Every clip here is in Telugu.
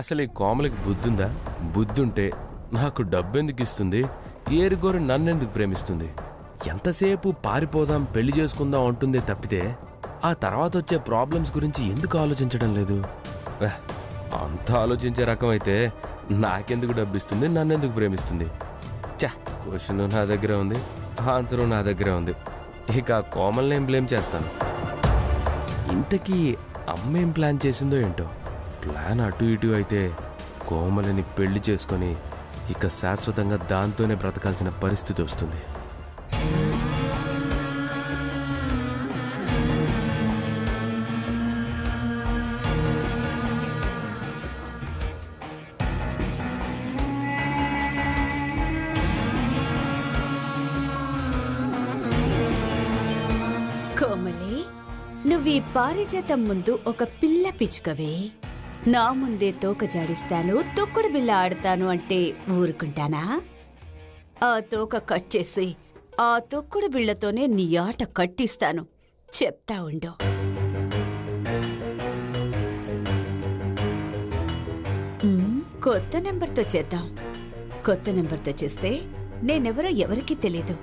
అసలు ఈ కోమలకి బుద్ధుందా? బుద్ధుంటే నాకు డబ్బెందుకు ఇస్తుంది? ఏరుగోరు నన్నెందుకు ప్రేమిస్తుంది? ఎంతసేపు పారిపోదాం పెళ్ళి చేసుకుందాం అంటుందే తప్పితే ఆ తర్వాత వచ్చే ప్రాబ్లమ్స్ గురించి ఎందుకు ఆలోచించడం లేదు? అంత ఆలోచించే రకం అయితే నాకెందుకు డబ్బిస్తుంది నన్నెందుకు ప్రేమిస్తుంది? చా క్వశ్చన్ నా దగ్గర ఉంది ఆన్సరు నా దగ్గర ఉంది. ఇక ఆ కోమల్ని ఏం బ్లేమ్ చేస్తాను? ఇంతకీ అమ్మ ఏం ప్లాన్ చేసిందో ఏంటో? ప్లాన్ అటు ఇటు అయితే కోమలిని పెళ్ళి చేసుకొని ఇక శాశ్వతంగా దాంతోనే బ్రతకాల్సిన పరిస్థితి వస్తుంది. కోమలి నువ్వు ఈ పారిజాతం ముందు ఒక పిల్ల పిచ్చుకవే. నా ముందే తోక జాడిస్తాను తొక్కుడు బిళ్ళ ఆడతాను అంటే ఊరుకుంటానా? ఆ తోక కట్ చేసి ఆ తొక్కుడు బిళ్ళతోనే నీ ఆట కట్టిస్తాను. చెప్తా ఉండు. కొత్త నెంబర్తో చేద్దాం. కొత్త నెంబర్తో చేస్తే నేనెవరో ఎవరికీ తెలీదు.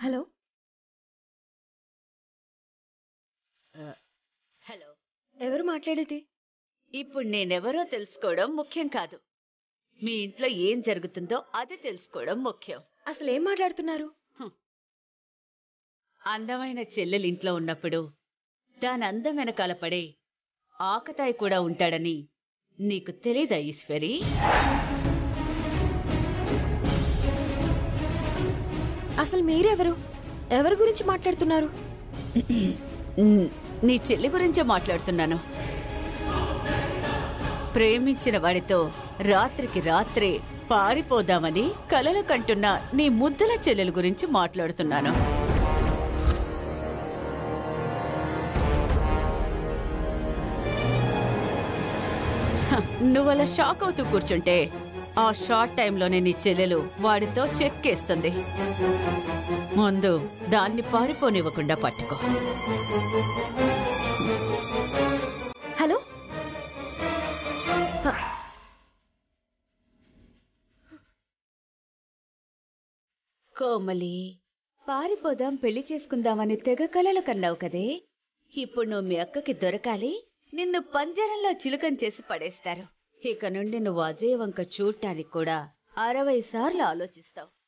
హలో? హలో. ఎవరు మాట్లాడేది? ఇప్పుడు నేనెవరో తెలుసుకోవడం ముఖ్యం కాదు. మీ ఇంట్లో ఏం జరుగుతుందో అది తెలుసుకోవడం ముఖ్యం. అసలు ఏం మాట్లాడుతున్నారు అందమైన చెల్లెలు ఇంట్లో ఉన్నప్పుడు దాని అందం వెనకాల పడే ఆకతాయి కూడా ఉంటాడని నీకు తెలీదా ఈశ్వరి? అసలు మీరెవరు? ఎవరి గురించి మాట్లాడుతున్నారు? నీ చెల్లి గురించే మాట్లాడుతున్నాను. ప్రేమించిన వాడితో రాత్రికి రాత్రే పారిపోదామని కలలు కంటున్న నీ ముద్దుల చెల్లెల గురించి మాట్లాడుతున్నాను. నువ్వు నువ్వలా షాక్ అవుతూ కూర్చుంటే ఆ షార్ట్ టైంలోనే నీ చెల్లెలు వాడితో చెక్కేస్తుంది. ముందు దాన్ని పారిపోనివ్వకుండా పట్టుకో. హలో? కోమలి పారిపోదాం పెళ్ళి చేసుకుందామని తెగ కలలు కన్నావు కదే. ఇప్పుడు నువ్వు మీ అక్కకి దొరకాలి నిన్ను పంజరంలో చిలుకం చేసి పడేస్తారు. ఇక నుండి నువ్వు అజయ్ వంక చూడటానికి కూడా అరవై సార్లు ఆలోచిస్తావు.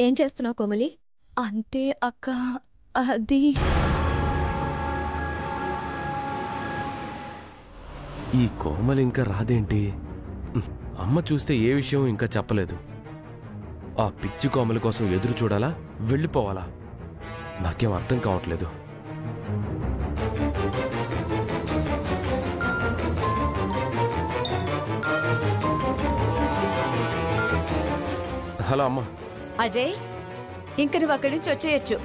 ఏం చేస్తున్నావు కోమలి? అంతే అక్క అది. ఈ కోమలి ఇంకా రాదేంటి? అమ్మ చూస్తే ఏ విషయం ఇంకా చెప్పలేదు. ఆ పిచ్చి కోమలి కోసం ఎదురు చూడాలా వెళ్ళిపోవాలా? నాకేం అర్థం కావట్లేదు. హలో అమ్మ. అజయ్ ఇంక నువ్వు అక్కడి నుంచి వచ్చేయచ్చు.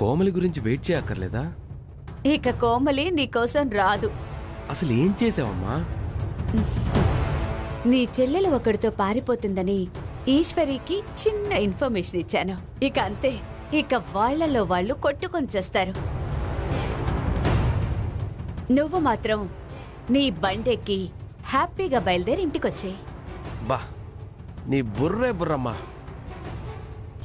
కోమలి గురించి వెయిట్ చేయక్కర్లేదా? ఇక కోమలి నీకోసం రాదు. అసలు ఏం చేసావమ్మా? నీ చెల్లెలు ఒకడితో పారిపోతుందని ఈశ్వరికి చిన్న ఇన్ఫర్మేషన్ ఇచ్చాను. ఇక అంతే ఇక వాళ్ళలో వాళ్ళు కొట్టుకొని చేస్తారు. నువ్వు మాత్రం నీ బండెక్కి హ్యాపీగా బయలుదేరి ఇంటికొచ్చేయి. బా నీ బుర్రే బుర్రమ్మా.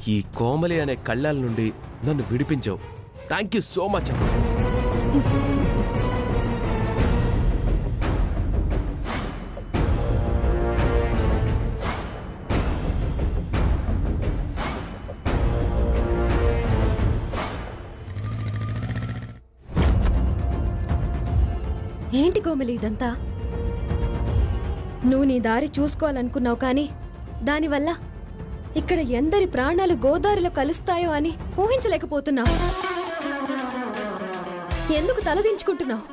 ఈ కోమలి అనే కళ్ళాల నుండి నన్ను విడిపించావు. థ్యాంక్ యూ సో మచ్ అమ్మా. ఏంటి కోమలి ఇదంతా? నువ్వు నీ దారి చూసుకోవాలనుకున్నావు కానీ దానివల్ల ఇక్కడ ఎందరి ప్రాణాలు గోదావరిలో కలుస్తాయో అని ఊహించలేకపోతున్నావు. ఎందుకు తలదించుకుంటున్నావు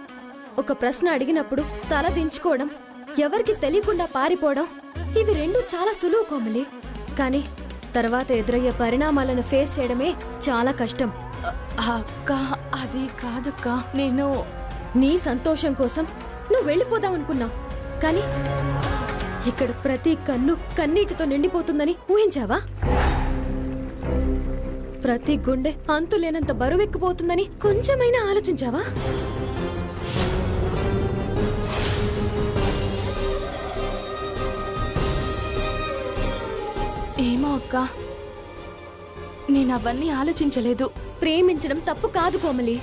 ఒక ప్రశ్న అడిగినప్పుడు తల దించుకోవడం ఎవరికి తెలియకుండా పారిపోవడం ఇవి రెండు చాలా సులువు కోమలి. కానీ తర్వాత ఎదురయ్యే పరిణామాలను ఫేస్ చేయడమే చాలా కష్టం. అక్క అది కాదక్క నేను నీ సంతోషం కోసం నువ్వు వెళ్ళిపోదాం అనుకున్నావు కానీ ఇక్కడ ప్రతి కన్ను కన్నీటితో నిండిపోతుందని ఊహించావా? ప్రతి గుండె అంతులేనంత బరువెక్కిపోతుందని కొంచెమైనా ఆలోచించావా? ఏమో అక్క. నేను అవన్నీ ఆలోచించలేదు. ప్రేమించడం తప్పు కాదు కోమలి.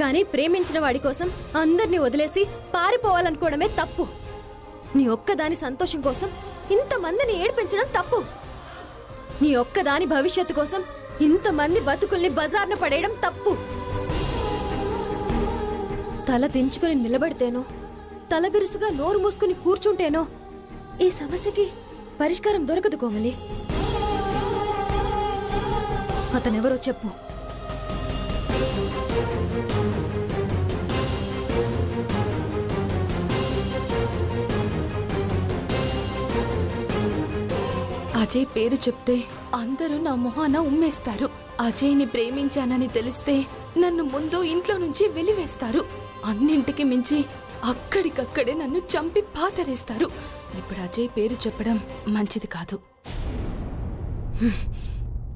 కానీ ప్రేమించిన వాడి కోసం అందరినీ వదిలేసి పారిపోవాలనుకోవడమే తప్పు. నీ ఒక్కదాని సంతోషం కోసం ఇంతమందిని ఏడ్పించడం తప్పు. నీ ఒక్కదాని భవిష్యత్తు కోసం ఇంతమంది బతుకుల్ని బజార్న పడేయడం తప్పు. తల దించుకుని నిలబడితేనో తల బిరుసుగా నోరు మూసుకుని కూర్చుంటేనో ఈ సమస్యకి పరిష్కారం దొరకదు కోమలి. అతనెవరో చెప్పు. అజయ్ పేరు చెప్తే అందరూ నా మొహాన ఉమ్మేస్తారు. అజయ్ని ప్రేమించానని తెలిస్తే నన్ను ముందు ఇంట్లో నుంచి వెలివేస్తారు. అన్నింటికి మించి అక్కడికక్కడే నన్ను చంపి పాతరేస్తారు. ఇప్పుడు అజయ్ పేరు చెప్పడం మంచిది కాదు.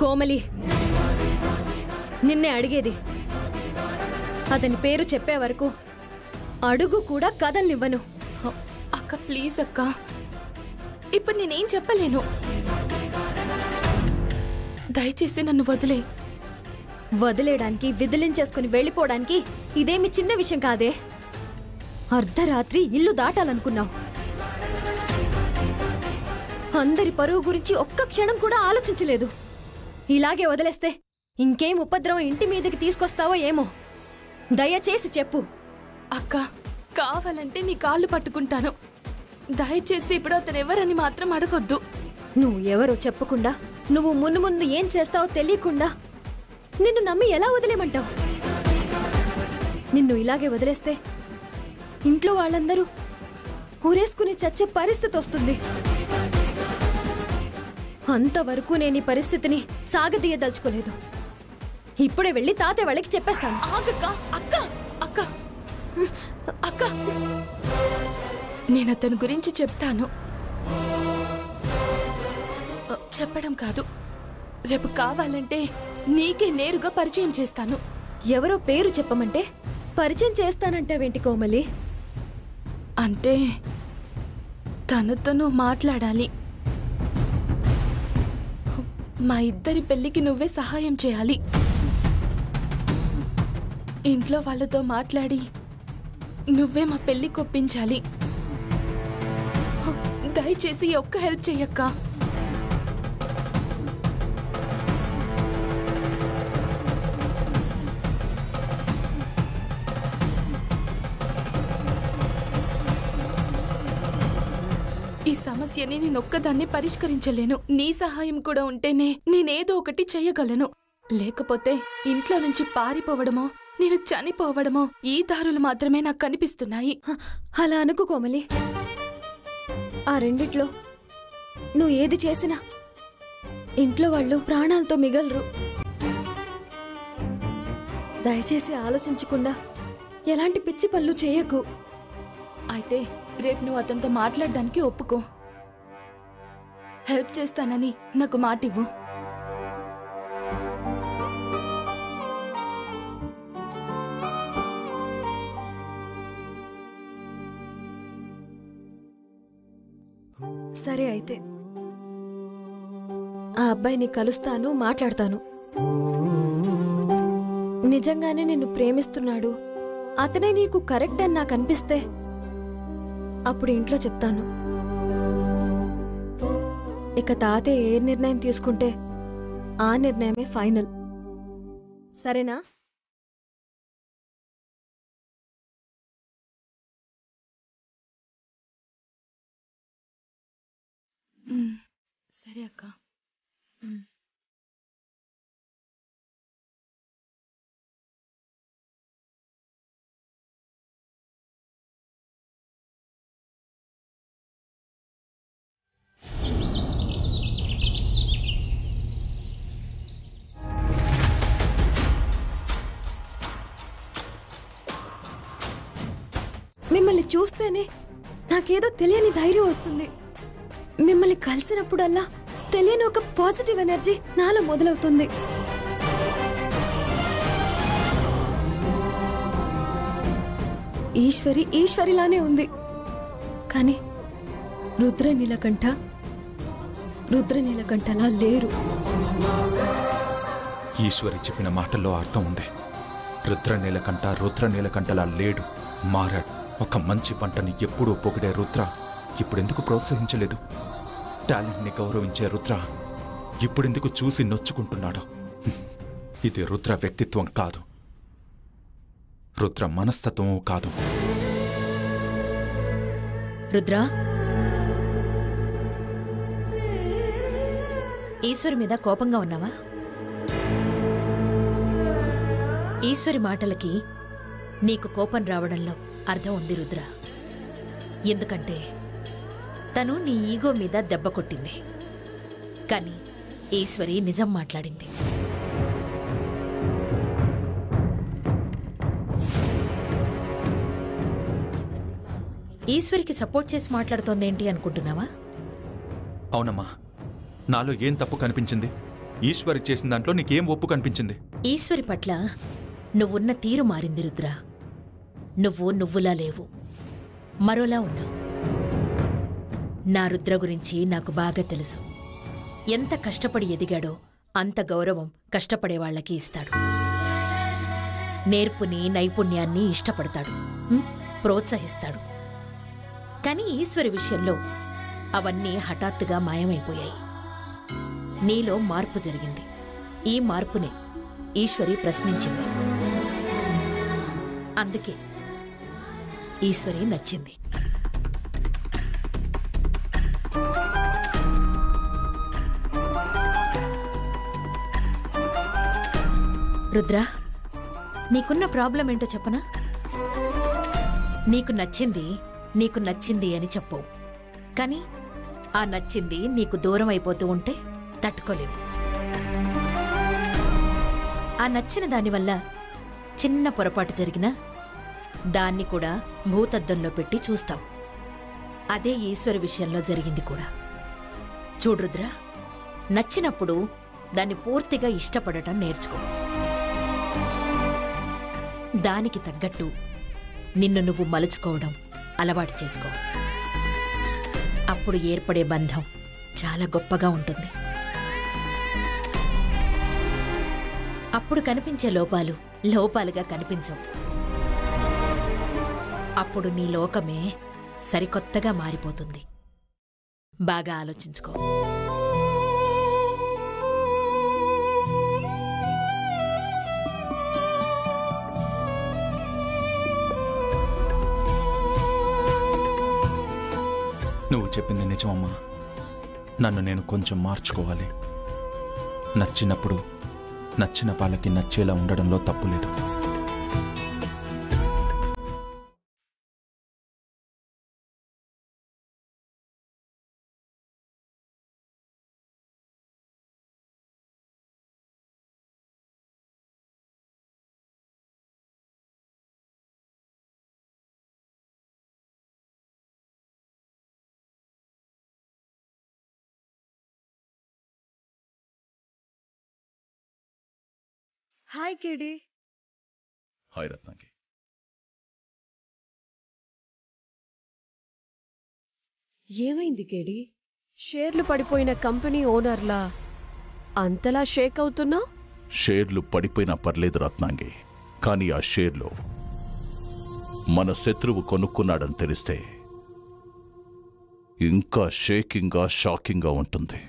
కోమలి నిన్నే అడిగేది. అతని పేరు చెప్పే వరకు అడుగు కూడా కదలనివ్వను. అక్క ప్లీజ్ అక్క. ఇప్పుడు నేనేం చెప్పలేను. దయచేసి నన్ను వదిలే. వదిలేయడానికి విదిలించేసుకుని వెళ్ళిపోవడానికి ఇదేమి చిన్న విషయం కాదే? అర్ధరాత్రి ఇల్లు దాటాలనుకున్నావు. అందరి పరువు గురించి ఒక్క క్షణం కూడా ఆలోచించలేదు. ఇలాగే వదిలేస్తే ఇంకేం ఉపద్రవం ఇంటి మీదకి తీసుకొస్తావో ఏమో? దయచేసి చెప్పు. అక్క కావాలంటే నీ కాళ్ళు పట్టుకుంటాను. దయచేసి ఇప్పుడు అతను ఎవరని మాత్రం అడగొద్దు. నువ్వు ఎవరో చెప్పకుండా నువ్వు మున్ను ముందు ఏం చేస్తావో తెలియకుండా నిన్ను నమ్మి ఎలా వదిలేమంటావు? నిన్ను ఇలాగే వదిలేస్తే ఇంట్లో వాళ్ళందరూ ఊరేసుకుని చచ్చే పరిస్థితి వస్తుంది. అంతవరకు నేను ఈ పరిస్థితిని సాగదీయదలుచుకోలేదు. ఇప్పుడే వెళ్ళి తాతయ్య వాళ్ళకి చెప్పేస్తాను. ఆగక్క అక్క అక్క అక్క. నేను అతని గురించి చెప్తాను. చెప్పడం కాదు. రేపు కావాలంటే నీకే నేరుగా పరిచయం చేస్తాను. ఎవరో పేరు చెప్పమంటే పరిచయం చేస్తానంటావేంటి కోమలి? అంటే తనతో మాట్లాడాలి. మా ఇద్దరి పెళ్ళికి నువ్వే సహాయం చేయాలి. ఇంట్లో వాళ్ళతో మాట్లాడి నువ్వే మా పెళ్ళి కొప్పించాలి. దయచేసి ఒక్క హెల్ప్ చెయ్యక్క. ఈ సమస్యని నేను ఒక్కదాన్ని పరిష్కరించలేను. నీ సహాయం కూడా ఉంటేనే నేనేదో ఒకటి చెయ్యగలను. లేకపోతే ఇంట్లో నుంచి పారిపోవడమో నేను చనిపోవడమో ఈ దారులు మాత్రమే నాకు కనిపిస్తున్నాయి. అలా అనుకు కోమలి. ఆ రెండిట్లో నువ్వు ఏది చేసినా ఇంట్లో వాళ్ళు ప్రాణాలతో మిగలరు. దయచేసి ఆలోచించకుండా ఎలాంటి పిచ్చి పనులు చేయకు. అయితే రేపు నువ్వు అతనితో మాట్లాడడానికి ఒప్పుకో. హెల్ప్ చేస్తానని నాకు మాటివ్వు. సరే అయితే. ఆ అబ్బాయిని కలుస్తాను మాట్లాడతాను. నిజంగానే నిన్ను ప్రేమిస్తున్నాడు. అతనే నీకు కరెక్ట్ అని నాకు అనిపిస్తే అప్పుడు ఇంట్లో చెప్తాను. ఇక తాతయ్య ఏ నిర్ణయం తీసుకుంటే ఆ నిర్ణయమే ఫైనల్. సరేనా? సరే అక్క. మిమ్మల్ని చూస్తేనే నాకేదో తెలియని ధైర్యం వస్తుంది. మిమ్మల్ని కలిసినప్పుడల్లా తెలియని ఒక పాజిటివ్ ఎనర్జీ నాలో మొదలవుతుంది. ఈశ్వరి ఈశ్వరిలానే ఉంది. కానీ రుద్ర నీలకంఠ రుద్ర నీలకంఠలా లేరు. ఈశ్వరి చెప్పిన మాటల్లో అర్థం ఉంది. రుద్ర నీలకంఠ రుద్ర నీలకంఠలా లేడు మారాడు. ఒక మంచి పంటని ఎప్పుడూ పొగిడే రుద్ర ఇప్పుడెందుకు ప్రోత్సహించలేదు? టాలెంట్ని గౌరవించే రుద్ర ఇప్పుడెందుకు చూసి నొచ్చుకుంటున్నాడు? ఇది రుద్ర వ్యక్తిత్వం కాదు. రుద్ర మనస్తత్వం కాదు. రుద్ర? ఈశ్వరి మీద కోపంగా ఉన్నావా? ఈశ్వరి మాటలకి నీకు కోపం రావడంలో అర్థం ఉంది రుద్ర. ఎందుకంటే తను నీ ఈగో మీద దెబ్బ కొట్టింది. కానీ ఈశ్వరి నిజం మాట్లాడింది. ఈశ్వరికి సపోర్ట్ చేసి మాట్లాడుతోందేంటి అనుకుంటున్నావా? అవునమ్మా. నాలో ఏం తప్పు కనిపించింది? ఈశ్వరి చేసిన దాంట్లో నీకేం ఒప్పు కనిపించింది? ఈశ్వరి పట్ల నువ్వున్న తీరు మారింది రుద్ర. నువ్వు నువ్వులా లేవు. మరోలా ఉన్నావు. నా రుద్ర గురించి నాకు బాగా తెలుసు. ఎంత కష్టపడి ఎదిగాడో అంత గౌరవం కష్టపడే వాళ్ళకి ఇస్తాడు. నేర్పుని నైపుణ్యాన్ని ఇష్టపడతాడు. ప్రోత్సహిస్తాడు. కానీ ఈశ్వరి విషయంలో అవన్నీ హఠాత్తుగా మాయమైపోయాయి. నీలో మార్పు జరిగింది. ఈ మార్పునే ఈశ్వరి ప్రశ్నించింది. అందుకే ఈశ్వరి నచ్చింది. రుద్ర నీకున్న ప్రాబ్లం ఏంటో చెప్పనా? నీకు నచ్చింది నీకు నచ్చింది అని చెప్పవు కానీ ఆ నచ్చింది నీకు దూరం అయిపోతూ ఉంటే తట్టుకోలేవు. ఆ నచ్చిన దానివల్ల చిన్న పొరపాటు జరిగినా దాన్ని కూడా భూతద్దంలో పెట్టి చూస్తావు. అదే ఈశ్వర విషయంలో జరిగింది కూడా. చూడు రుద్ర నచ్చినప్పుడు దాన్ని పూర్తిగా ఇష్టపడటం నేర్చుకో. దానికి తగ్గట్టు నిన్ను నువ్వు మలుచుకోవడం అలవాటు చేసుకో. అప్పుడు ఏర్పడే బంధం చాలా గొప్పగా ఉంటుంది. అప్పుడు కనిపించే లోపాలు లోపాలుగా కనిపించవు. అప్పుడు నీ లోకమే సరికొత్తగా మారిపోతుంది. బాగా ఆలోచించుకో. నువ్వు చెప్పింది నిజమమ్మా. నన్ను నేను కొంచెం మార్చుకోవాలి. నచ్చినప్పుడు నచ్చిన వాళ్ళకి నచ్చేలా ఉండడంలో తప్పు హాయ్ కేడి. హాయ్ రత్నాకి. ఏమైంది కేడి? షేర్లు పడిపోయిన కంపెనీ ఓనర్లా అంతలా షేక్ అవుతున్నావు? షేర్లు పడిపోయినా పర్లేదు రత్నాంగి కానీ ఆ షేర్లు మన శత్రువు కొనుక్కున్నాడని తెలిస్తే ఇంకా షేకింగ్గా షాకింగ్గా ఉంటుంది.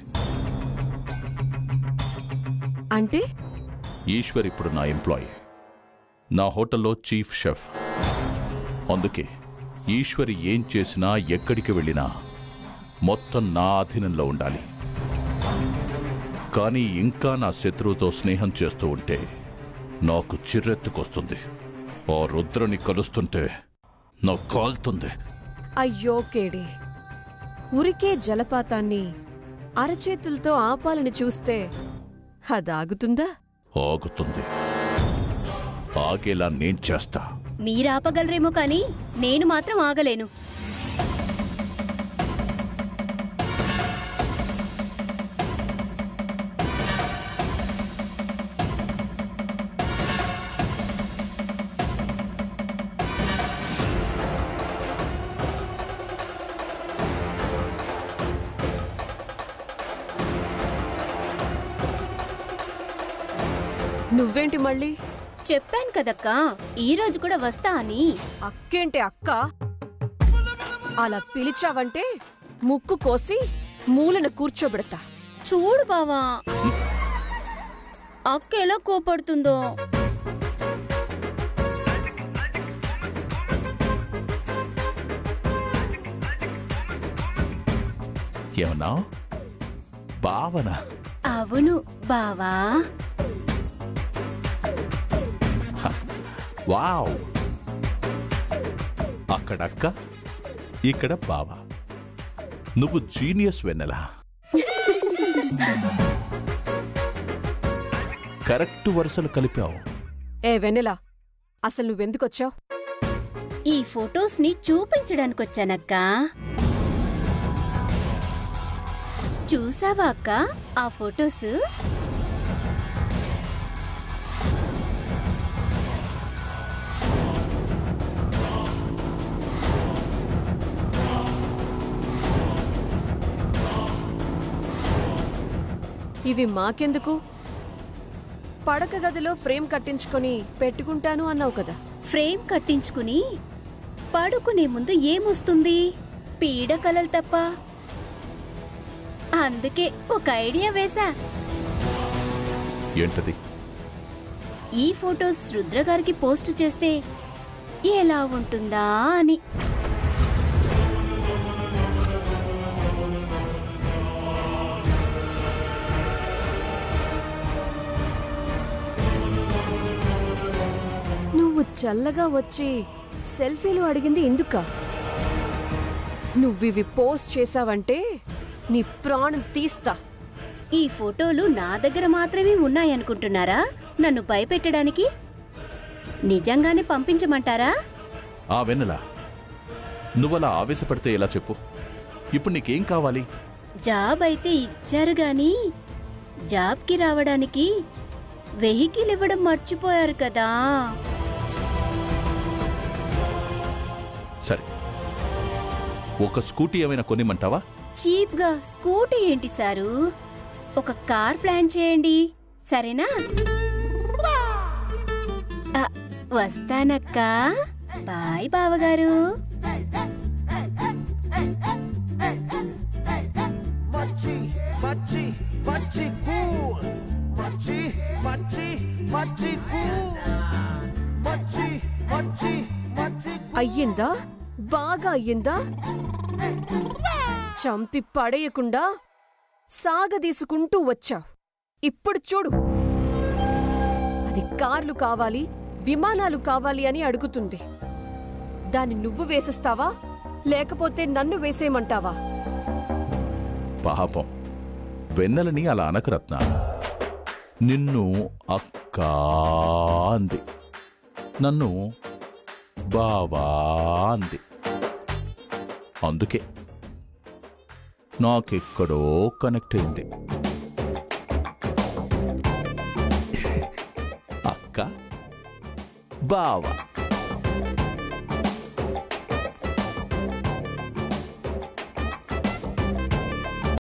అంటే? ఈశ్వర్ ఇప్పుడు నా ఎంప్లాయీ. నా హోటల్లో చీఫ్ షెఫ్. అందుకే ఈశ్వరి ఏం చేసినా ఎక్కడికి వెళ్ళినా మొత్తం నా అధీనంలో ఉండాలి. కానీ ఇంకా నా శత్రువుతో స్నేహం చేస్తూ ఉంటే నాకు చిర్రెత్తుకొస్తుంది. ఆ రుద్రని కలుస్తుంటే నాకు కాలుతుంది. అయ్యో కేడి ఉరికే జలపాతాన్ని అరచేతులతో ఆపాలని చూస్తే అదాగుతుందా? ఆగుతుంది. ఆగేలా నేను చేస్తా. మీరాపగలరేమో కానీ నేను మాత్రం ఆగలేను. నువ్వేంటి మళ్ళీ? చెప్పాను కదక్కా ఈ రోజు కూడా వస్తా అని. అక్కేంటి అక్క? అలా పిలిచావంటే ముక్కు కోసి మూలన కూర్చోబెడతా. చూడు బావా. అక్క ఎలా కోపడుతుందో. ఏమన్నా? భావన. అవును బావా. వావ్. అక్కడక్క ఇక్కడ బావ. నువ్వు జీనియస్ వెన్నెలా. కరెక్ట్ వరుసలు కలిపావు. ఏ వెన్నెలా అసలు నువ్వెందుకొచ్చావు? ఈ ఫొటోస్ని చూపించడానికి వచ్చానక్క చూసావా అక్క ఆ ఫొటోస్? ఇవి మాకెందుకు? పడక గదిలో ఫ్రేమ్ కట్టించుకొని పెట్టుకుంటాను అన్నావు కదా. ఫ్రేమ్ కట్టించుకుని పడుకునే ముందు ఏమొస్తుంది? పీడకలలు తప్ప. అందుకే ఒక ఐడియా వేశా. ఏంటది? ఈ ఫొటోస్ రుద్ర గారికి పోస్ట్ చేస్తే ఎలా ఉంటుందా అని. చల్లగా వచ్చి సెల్ఫీలు అడిగింది ఎందుక నువ్వివి పోస్ట్ చేసావంటే నీ ప్రాణం తీస్తా. ఈ ఫోటోలు నా దగ్గర మాత్రమే ఉన్నాయనుకుంటున్నారా? నన్ను భయపెట్టడానికి? నిజంగానే పంపించమంటారా? ఆ వెన్నెలా నువ్వలా ఆవేశపడితే ఎలా చెప్పు? ఇప్పుడు నీకేం కావాలి? జాబ్ అయితే ఇచ్చారు గాని జాబ్కి రావడానికి వెహికల్ ఇవ్వడం మర్చిపోయారు కదా. సరే. ఒక స్కూటీ ఏమైనా కొనిమంటావా చీప్గా స్కూటీ ఏంటి సారు? ఒక కార్ ప్లాన్ చేయండి. సరేనా? వస్తానక్కా. బాయ్ బావగారు. మచ్చి మచ్చి మచ్చి అయ్యిందా? బాగా అయ్యిందా? చంపి పడేయకుండా సాగదీసుకుంటూ వచ్చావు ఇప్పుడు చూడు. అది కార్లు కావాలి విమానాలు కావాలి అని అడుగుతుంది. దాన్ని నువ్వు వేసేస్తావా? లేకపోతే నన్ను వేసేయమంటావా? పాపం. వెన్నెలని అలా అనకరత్న నిన్ను అక్కా అంది. నన్ను బావా అంది. అందుకే నాకెక్కడో కనెక్ట్ అయింది. అక్క బావా.